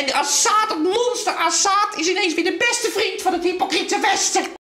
En Assad, het monster Assad, is ineens weer de beste vriend van het hypocriete Westen.